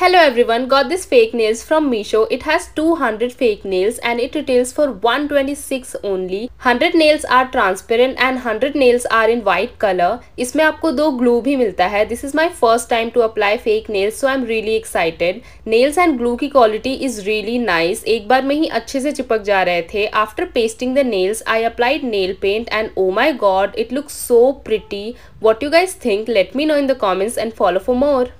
Hello everyone, got this fake nails from Meesho. It has 200 fake nails and it retails for 126 only. 100 nails are transparent and 100 nails are in white color. इसमें आपको दो glue भी मिलता है. This is my first time to apply fake nails so I'm really excited. Nails and glue की quality is really nice. एक बार में ही अच्छे से चिपक जा रहे थे. After pasting the nails, I applied nail paint and oh my god, it looks so pretty. What you guys think? Let me know in the comments and follow for more.